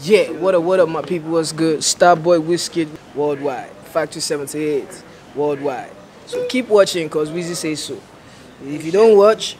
Yeah, what up, what up, my people? What's good? Starboy Wizkid worldwide, Factory 78 worldwide. So keep watching, cause Weezy says so. If you don't watch,